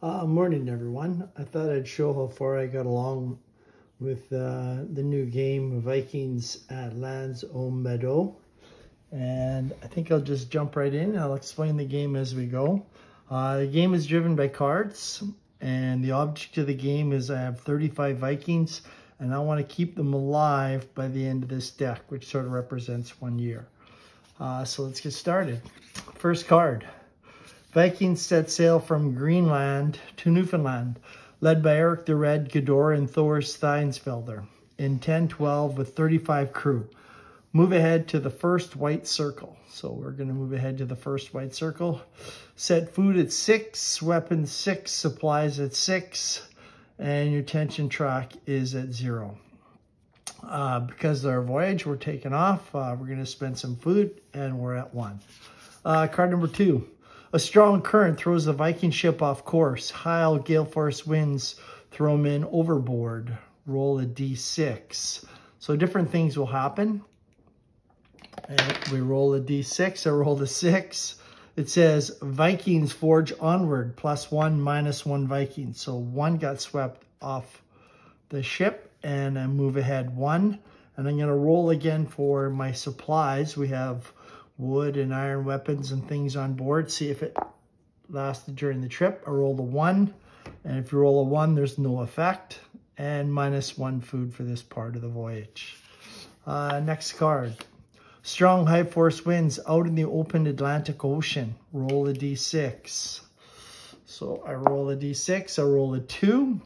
Uh, morning, everyone. I thought I'd show how far I got along with uh, the new game Vikings at L'Anse Aux Meadow. And I think I'll just jump right in. I'll explain the game as we go. Uh, the game is driven by cards, and the object of the game is I have 35 Vikings, and I want to keep them alive by the end of this deck, which sort of represents one year. Uh, so let's get started. First card. Vikings set sail from Greenland to Newfoundland, led by Eric the Red, Ghidorah, and Thor Steinsfelder in 1012 with 35 crew. Move ahead to the first white circle. So we're going to move ahead to the first white circle. Set food at 6, weapons 6, supplies at 6, and your tension track is at 0. Uh, because our voyage, we're taking off. Uh, we're going to spend some food, and we're at 1. Uh, card number 2. A strong current throws the Viking ship off course. High gale force winds throw in overboard. Roll a d6. So different things will happen. And we roll a d6. I roll a 6. It says Vikings forge onward. Plus 1, minus 1 Viking. So 1 got swept off the ship. And I move ahead 1. And I'm going to roll again for my supplies. We have wood and iron weapons and things on board. See if it lasted during the trip. I roll a one, and if you roll a one, there's no effect. And minus one food for this part of the voyage. Uh, next card. Strong high force winds out in the open Atlantic Ocean. Roll a d6. So I roll a d6, I roll a two.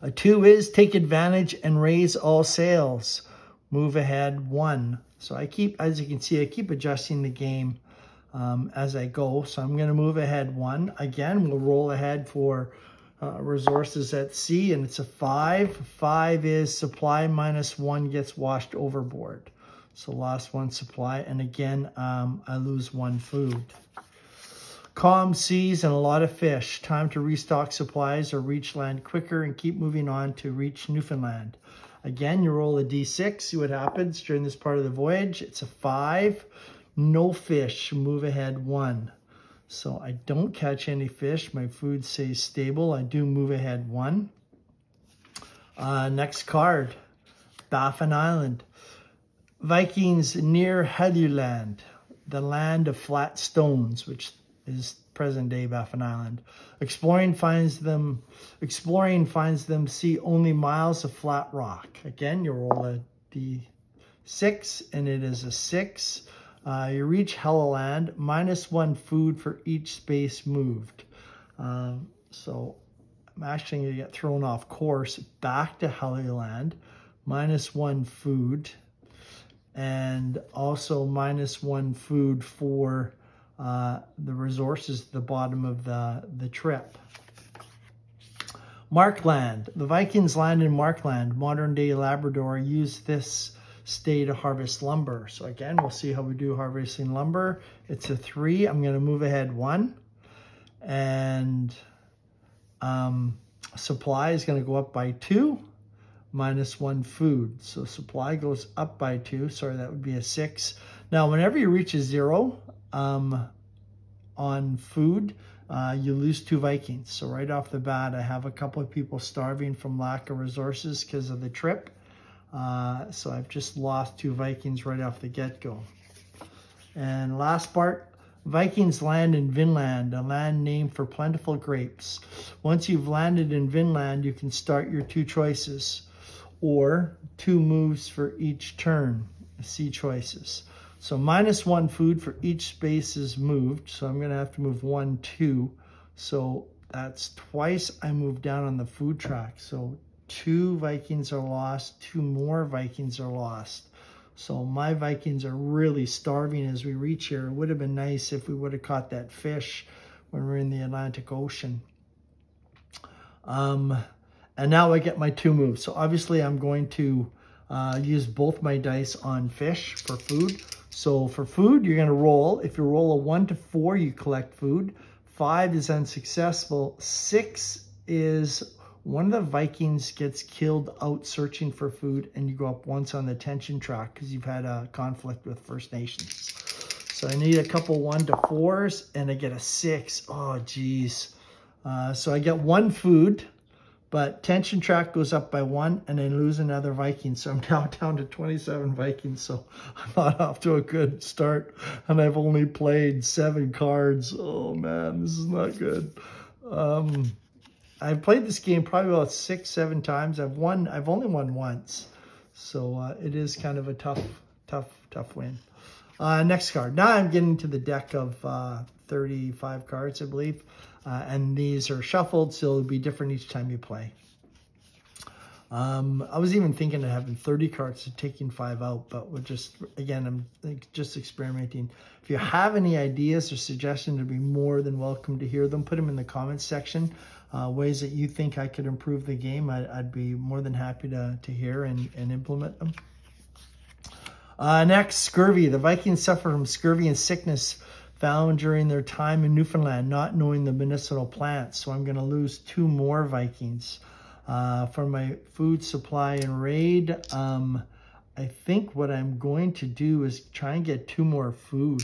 A two is take advantage and raise all sails. Move ahead one. So I keep, as you can see, I keep adjusting the game um, as I go. So I'm going to move ahead one. Again, we'll roll ahead for uh, resources at sea, and it's a five. Five is supply minus one gets washed overboard. So lost one supply, and again, um, I lose one food. Calm seas and a lot of fish. Time to restock supplies or reach land quicker and keep moving on to reach Newfoundland. Again, you roll a d6, see what happens during this part of the voyage. It's a five, no fish, move ahead one. So I don't catch any fish. My food stays stable. I do move ahead one. Uh, next card, Baffin Island. Vikings near Helluland, the land of flat stones, which is present day Baffin Island. Exploring finds them exploring finds them see only miles of flat rock. Again, you roll a d6 and it is a six. Uh, you reach Helluland, minus one food for each space moved. Um, so I'm actually to get thrown off course back to Helluland, minus one food, and also minus one food for uh, the resources at the bottom of the, the trip. Markland. The Vikings landed in Markland, modern day Labrador, used this stay to harvest lumber. So again, we'll see how we do harvesting lumber. It's a three. I'm going to move ahead one. And um, supply is going to go up by two minus one food. So supply goes up by two. Sorry, that would be a six. Now, whenever you reach a zero, um, on food, uh, you lose two Vikings. So right off the bat, I have a couple of people starving from lack of resources because of the trip. Uh, so I've just lost two Vikings right off the get-go. And last part, Vikings land in Vinland, a land named for plentiful grapes. Once you've landed in Vinland, you can start your two choices or two moves for each turn, see choices. So minus one food for each space is moved. So I'm gonna have to move one, two. So that's twice I move down on the food track. So two Vikings are lost, two more Vikings are lost. So my Vikings are really starving as we reach here. It would have been nice if we would have caught that fish when we're in the Atlantic Ocean. Um, and now I get my two moves. So obviously I'm going to uh, use both my dice on fish for food. So for food, you're going to roll. If you roll a 1 to 4, you collect food. 5 is unsuccessful. 6 is one of the Vikings gets killed out searching for food and you go up once on the tension track because you've had a conflict with First Nations. So I need a couple 1 to 4s and I get a 6. Oh, geez. Uh, so I get one food, but tension track goes up by one and I lose another Viking. So I'm now down to 27 Vikings. So I'm not off to a good start and I've only played seven cards. Oh man, this is not good. Um, I've played this game probably about six, seven times. I've won, I've only won once. So uh, it is kind of a tough, tough, tough win. Uh, next card. Now I'm getting to the deck of uh, 35 cards, I believe. Uh, and these are shuffled, so it'll be different each time you play. Um, I was even thinking of having 30 cards to taking five out, but we're just, again, I'm just experimenting. If you have any ideas or suggestions, I'd be more than welcome to hear them. Put them in the comments section. Uh, ways that you think I could improve the game, I, would be more than happy to, to hear and, and implement them. Uh, next, scurvy. The Vikings suffer from scurvy and sickness found during their time in Newfoundland, not knowing the medicinal plants. So I'm going to lose two more Vikings. Uh, for my food supply and raid, um, I think what I'm going to do is try and get two more food.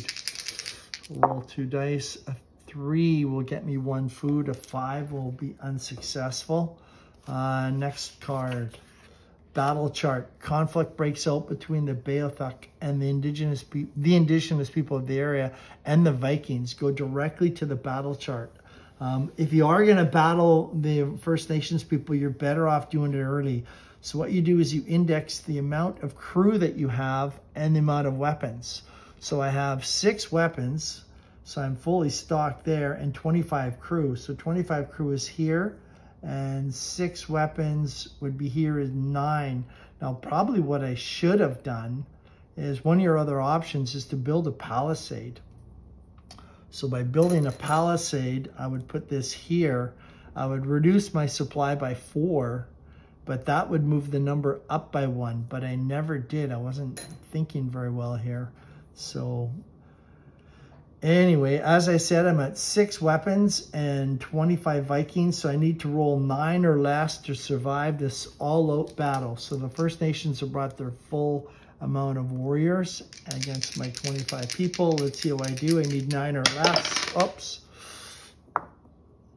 Roll two dice. A three will get me one food. A five will be unsuccessful. Uh, next card battle chart. Conflict breaks out between the Beothuk and the indigenous the indigenous people of the area and the Vikings. Go directly to the battle chart. Um, if you are going to battle the First Nations people, you're better off doing it early. So what you do is you index the amount of crew that you have and the amount of weapons. So I have six weapons, so I'm fully stocked there, and 25 crew. So 25 crew is here and six weapons would be here is nine. Now, probably what I should have done is one of your other options is to build a palisade. So by building a palisade, I would put this here. I would reduce my supply by four, but that would move the number up by one, but I never did. I wasn't thinking very well here. So Anyway, as I said, I'm at six weapons and 25 Vikings, so I need to roll nine or less to survive this all-out battle. So the First Nations have brought their full amount of warriors against my 25 people. Let's see how I do. I need nine or less. Oops.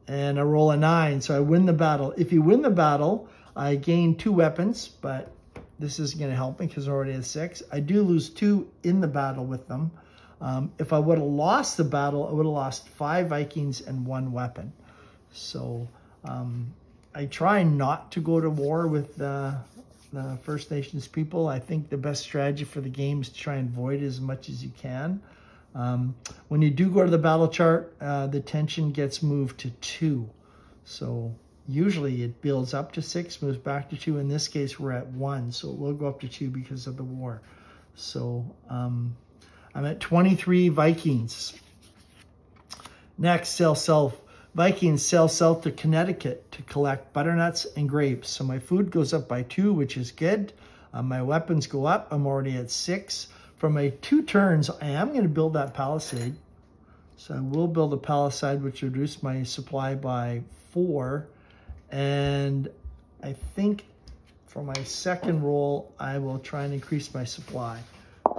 And I roll a nine, so I win the battle. If you win the battle, I gain two weapons, but this isn't going to help me because I already have six. I do lose two in the battle with them. Um, if I would have lost the battle, I would have lost five Vikings and one weapon. So um, I try not to go to war with the, the First Nations people. I think the best strategy for the game is to try and avoid as much as you can. Um, when you do go to the battle chart, uh, the tension gets moved to two. So usually it builds up to six, moves back to two. In this case, we're at one, so it will go up to two because of the war. So um, I'm at 23 Vikings. Next, sell self. Vikings sell south to Connecticut to collect butternuts and grapes. So my food goes up by two, which is good. Uh, my weapons go up. I'm already at six. For my two turns, I am going to build that palisade. So I will build a palisade, which reduce my supply by four. And I think for my second roll, I will try and increase my supply.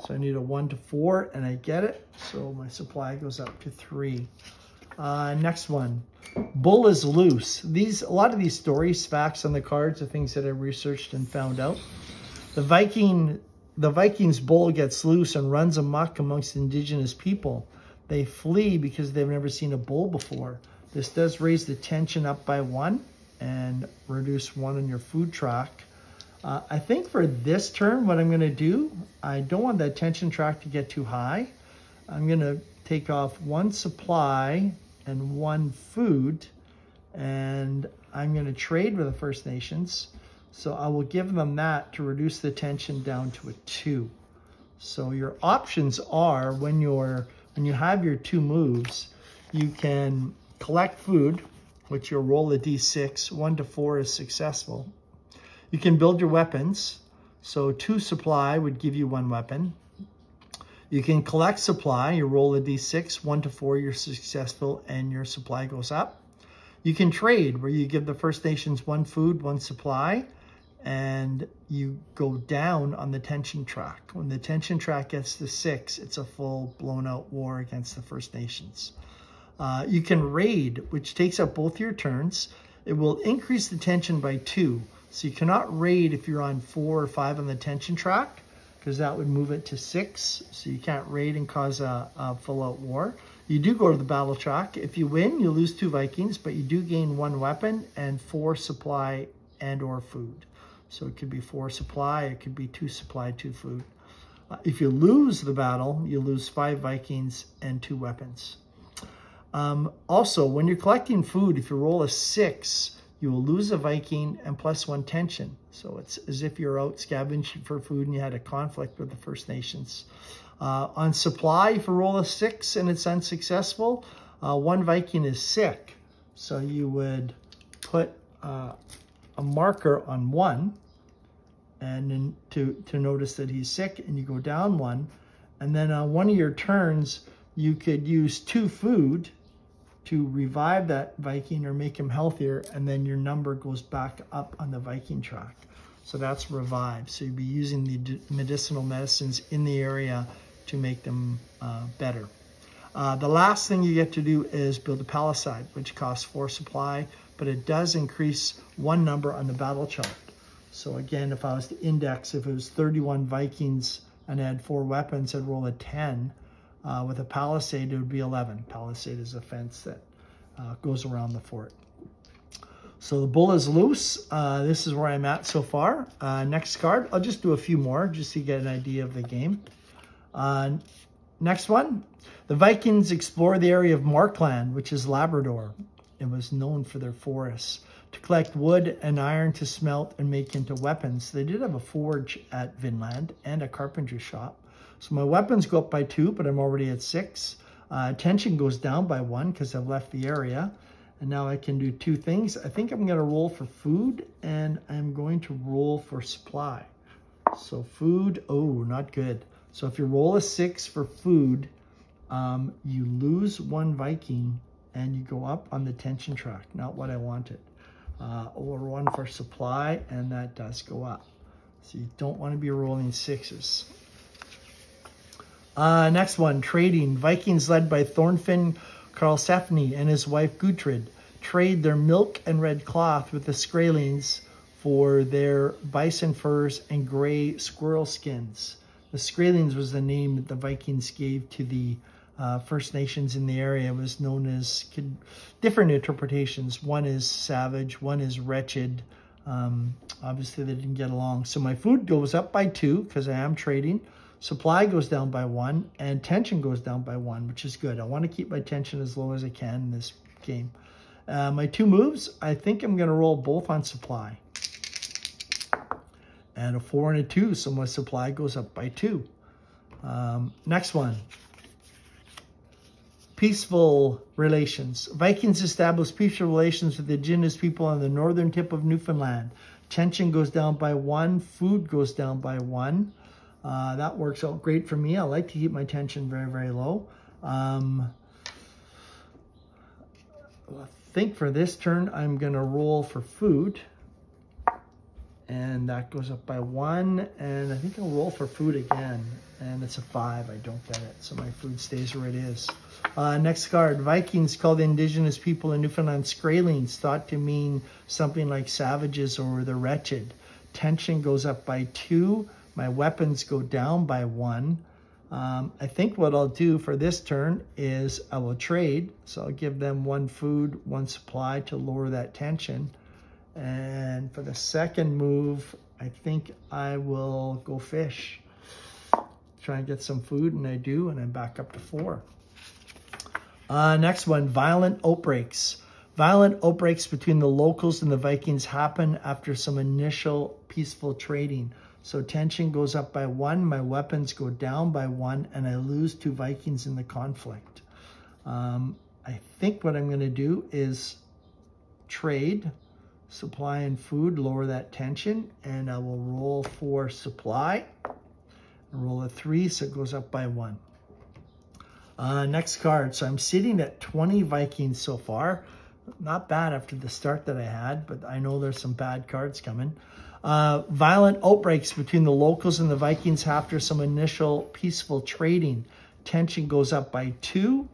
So I need a one to four and I get it. So my supply goes up to three. Uh, next one, bull is loose. These A lot of these stories, facts on the cards are things that I researched and found out. The Viking, the Vikings bull gets loose and runs amok amongst indigenous people. They flee because they've never seen a bull before. This does raise the tension up by one and reduce one on your food track. Uh, I think for this turn, what I'm going to do, I don't want that tension track to get too high. I'm going to take off one supply and one food, and I'm going to trade with the First Nations. So I will give them that to reduce the tension down to a two. So your options are when you're when you have your two moves, you can collect food, which you'll roll a d6. One to four is successful. You can build your weapons. So two supply would give you one weapon. You can collect supply. You roll a d6, one to four, you're successful, and your supply goes up. You can trade, where you give the First Nations one food, one supply, and you go down on the tension track. When the tension track gets to six, it's a full blown out war against the First Nations. Uh, you can raid, which takes up both your turns. It will increase the tension by two. So you cannot raid if you're on four or five on the tension track, because that would move it to six. So you can't raid and cause a, a full-out war. You do go to the battle track. If you win, you lose two Vikings, but you do gain one weapon and four supply and or food. So it could be four supply, it could be two supply, two food. Uh, if you lose the battle, you lose five Vikings and two weapons. Um, also, when you're collecting food, if you roll a six, you will lose a Viking and plus one tension. So it's as if you're out scavenging for food and you had a conflict with the First Nations. Uh, on supply, if you roll a six and it's unsuccessful, uh, one Viking is sick. So you would put uh, a marker on one and then to, to notice that he's sick and you go down one. And then on one of your turns, you could use two food to revive that Viking or make him healthier. And then your number goes back up on the Viking track. So that's revive. So you'd be using the medicinal medicines in the area to make them uh, better. Uh, the last thing you get to do is build a palisade, which costs four supply, but it does increase one number on the battle chart. So again, if I was to index, if it was 31 Vikings and I had four weapons, I'd roll a 10. Uh, with a palisade, it would be 11. Palisade is a fence that uh, goes around the fort. So the bull is loose. Uh, this is where I'm at so far. Uh, next card, I'll just do a few more just to get an idea of the game. Uh, next one, the Vikings explore the area of Markland, which is Labrador. It was known for their forests. To collect wood and iron to smelt and make into weapons. They did have a forge at Vinland and a carpenter shop. So my weapons go up by two, but I'm already at six. Uh, tension goes down by one because I've left the area. And now I can do two things. I think I'm going to roll for food and I'm going to roll for supply. So food, oh, not good. So if you roll a six for food, um, you lose one Viking and you go up on the tension track. Not what I wanted. Uh, or one for supply, and that does go up. So you don't want to be rolling sixes. Uh, next one, trading. Vikings led by Thorfinn Karlsefni and his wife Gudrid trade their milk and red cloth with the Skraelings for their bison furs and gray squirrel skins. The Skraelings was the name that the Vikings gave to the uh, First Nations in the area. It was known as different interpretations. One is savage, one is wretched. Um, obviously, they didn't get along. So my food goes up by two because I am trading. Supply goes down by one, and tension goes down by one, which is good. I want to keep my tension as low as I can in this game. Uh, my two moves, I think I'm going to roll both on supply and a four and a two. So my supply goes up by two. Um, next one. Peaceful relations. Vikings established peaceful relations with the indigenous people on the northern tip of Newfoundland. Tension goes down by one. Food goes down by one. Uh, that works out great for me. I like to keep my tension very, very low. Um, I think for this turn, I'm going to roll for food. And that goes up by one and I think I'll roll for food again. And it's a five I don't get it. So my food stays where it is. Uh, next card Vikings called indigenous people in Newfoundland Skraelings thought to mean something like savages or the wretched. Tension goes up by two my weapons go down by one um, I think what I'll do for this turn is I will trade so I'll give them one food one supply to lower that tension and for the second move, I think I will go fish. Try and get some food, and I do, and I'm back up to four. Uh, next one, violent outbreaks. Violent outbreaks between the locals and the Vikings happen after some initial peaceful trading. So tension goes up by one, my weapons go down by one, and I lose two Vikings in the conflict. Um, I think what I'm going to do is trade supply and food, lower that tension, and I will roll for supply. Roll a three, so it goes up by one. Uh, next card. So I'm sitting at 20 Vikings so far. Not bad after the start that I had, but I know there's some bad cards coming. Uh, violent outbreaks between the locals and the Vikings after some initial peaceful trading. Tension goes up by two.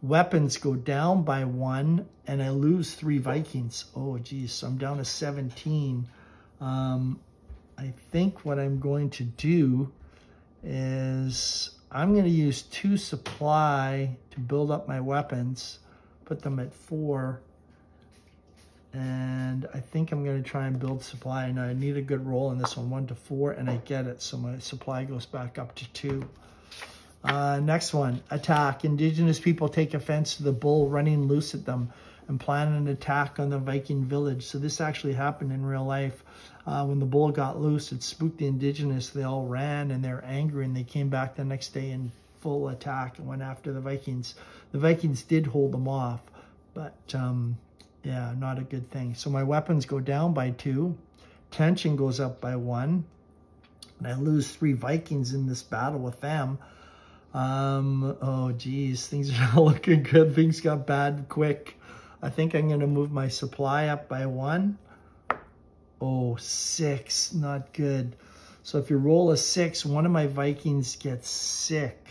Weapons go down by one, and I lose three Vikings. Oh, geez, so I'm down to 17. Um, I think what I'm going to do is I'm going to use two supply to build up my weapons, put them at four, and I think I'm going to try and build supply. And I need a good roll in this one, one to four, and I get it. So my supply goes back up to two. Uh, next one, attack. Indigenous people take offense to the bull running loose at them and plan an attack on the Viking village. So this actually happened in real life. Uh, when the bull got loose, it spooked the indigenous. They all ran and they're angry and they came back the next day in full attack and went after the Vikings. The Vikings did hold them off, but um, yeah, not a good thing. So my weapons go down by two. Tension goes up by one. And I lose three Vikings in this battle with them. Um, oh, geez, things are not looking good. Things got bad quick. I think I'm going to move my supply up by one. Oh, six, not good. So if you roll a six, one of my Vikings gets sick.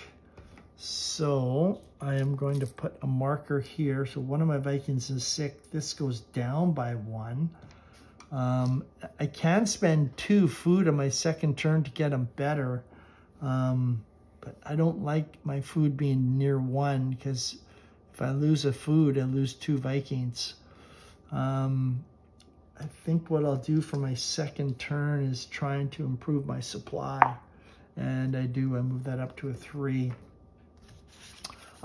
So I am going to put a marker here. So one of my Vikings is sick. This goes down by one. Um, I can spend two food on my second turn to get them better. Um, but I don't like my food being near one because if I lose a food, I lose two Vikings. Um, I think what I'll do for my second turn is trying to improve my supply. And I do, I move that up to a three.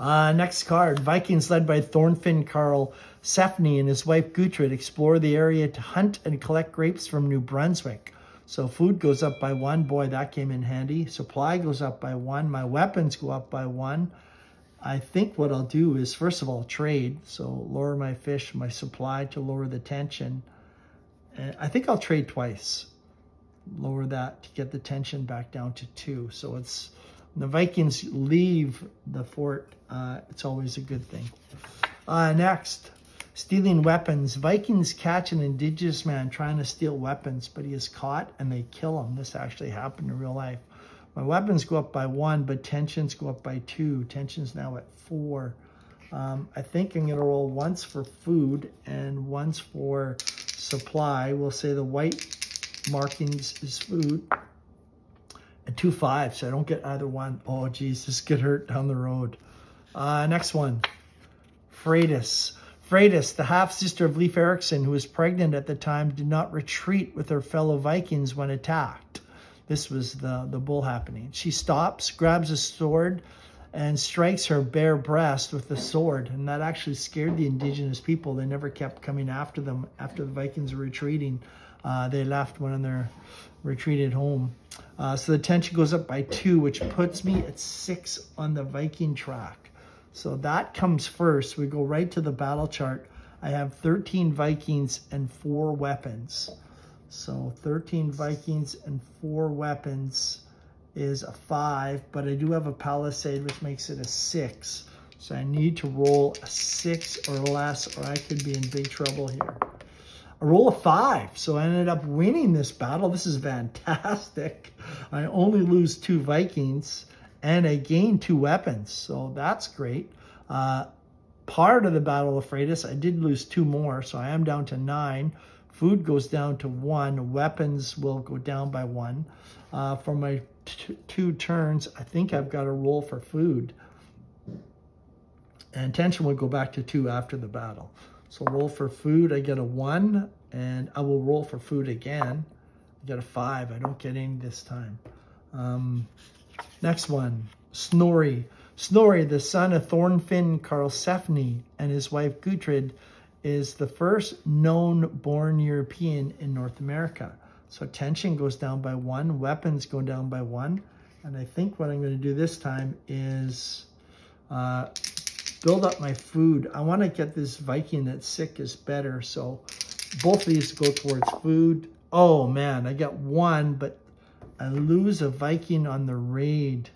Uh, next card, Vikings led by Thorfinn Karl Sefni and his wife Gudrid explore the area to hunt and collect grapes from New Brunswick. So food goes up by one. Boy, that came in handy. Supply goes up by one. My weapons go up by one. I think what I'll do is, first of all, trade. So lower my fish, my supply to lower the tension. And I think I'll trade twice. Lower that to get the tension back down to two. So it's the Vikings leave the fort. Uh, it's always a good thing. Uh, next, stealing weapons. Vikings catch an indigenous man trying to steal weapons, but he is caught and they kill him. This actually happened in real life. My weapons go up by one, but tensions go up by two. Tension's now at four. Um, I think I'm going to roll once for food and once for supply. We'll say the white markings is food. Two five, so I don't get either one. Oh, geez, this hurt down the road. Uh, next one, Freydis. Freydis, the half-sister of Leif Erikson, who was pregnant at the time, did not retreat with her fellow Vikings when attacked. This was the, the bull happening. She stops, grabs a sword, and strikes her bare breast with the sword. And that actually scared the indigenous people. They never kept coming after them after the Vikings were retreating. Uh, they left when they're retreated home. Uh, so the tension goes up by two, which puts me at six on the Viking track. So that comes first. We go right to the battle chart. I have 13 Vikings and four weapons. So 13 Vikings and four weapons is a five, but I do have a palisade, which makes it a six. So I need to roll a six or less, or I could be in big trouble here. I roll of five, so I ended up winning this battle. This is fantastic. I only lose two Vikings, and I gain two weapons, so that's great. Uh, part of the Battle of Freydis, I did lose two more, so I am down to nine. Food goes down to one. Weapons will go down by one. Uh, for my two turns, I think I've got a roll for food. And tension will go back to two after the battle. So roll for food, I get a one, and I will roll for food again. I get a five. I don't get any this time. Um, next one, Snorri. Snorri, the son of Thorfinn Karlsefni and his wife Gudrid, is the first known born European in North America. So tension goes down by one, weapons go down by one. And I think what I'm going to do this time is uh, build up my food. I want to get this Viking that's sick is better. So both of these go towards food. Oh man, I got one, but I lose a Viking on the raid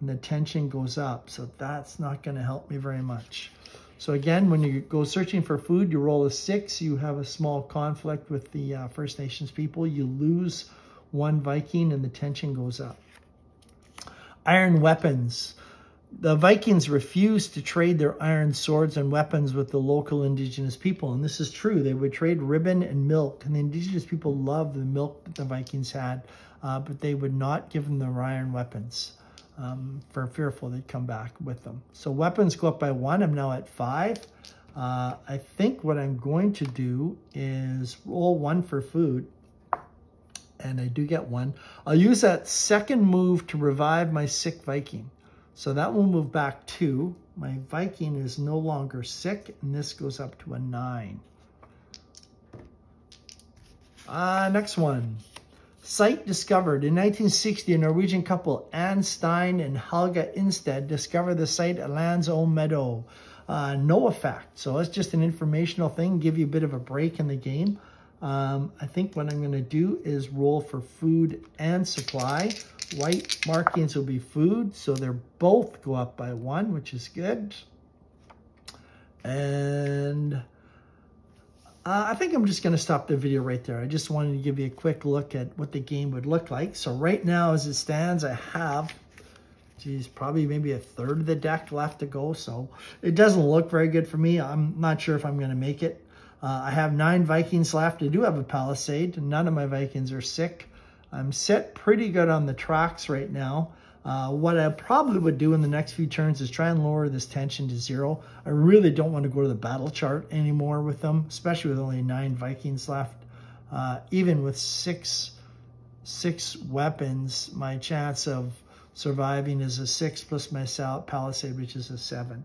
and the tension goes up. So that's not going to help me very much. So again, when you go searching for food, you roll a six, you have a small conflict with the uh, First Nations people, you lose one Viking and the tension goes up. Iron weapons. The Vikings refused to trade their iron swords and weapons with the local indigenous people. And this is true. They would trade ribbon and milk. And the indigenous people loved the milk that the Vikings had, uh, but they would not give them their iron weapons um, for fearful they'd come back with them. So weapons go up by one. I'm now at five. Uh, I think what I'm going to do is roll one for food. And I do get one. I'll use that second move to revive my sick Viking. So that will move back two. My Viking is no longer sick, and this goes up to a nine. Uh, next one. Site discovered. In 1960, a Norwegian couple, Anne Stine and Helge Ingstad, discovered the site at L'Anse Aux Meadow. Uh, no effect. So it's just an informational thing, give you a bit of a break in the game. Um, I think what I'm going to do is roll for food and supply. White markings will be food, so they're both go up by one, which is good. And uh, I think I'm just going to stop the video right there. I just wanted to give you a quick look at what the game would look like. So right now, as it stands, I have, geez, probably maybe a third of the deck left to go. So it doesn't look very good for me. I'm not sure if I'm going to make it. Uh, I have nine Vikings left. I do have a Palisade. None of my Vikings are sick. I'm set pretty good on the tracks right now. Uh, what I probably would do in the next few turns is try and lower this tension to zero. I really don't want to go to the battle chart anymore with them, especially with only nine Vikings left. Uh, even with six six weapons, my chance of surviving is a six plus my Palisade, which is a seven.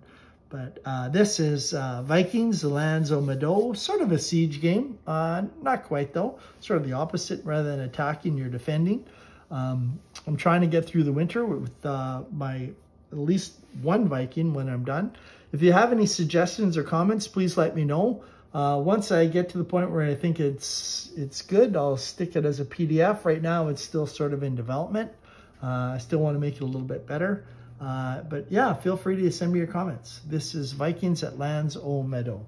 But uh, this is uh, Vikings, of Meadow, sort of a siege game. Uh, not quite though, sort of the opposite. Rather than attacking, you're defending. Um, I'm trying to get through the winter with uh, my at least one Viking when I'm done. If you have any suggestions or comments, please let me know. Uh, once I get to the point where I think it's it's good, I'll stick it as a PDF. Right now, it's still sort of in development. Uh, I still want to make it a little bit better. Uh, but yeah, feel free to send me your comments. This is Vikings at L'Anse Aux Meadow.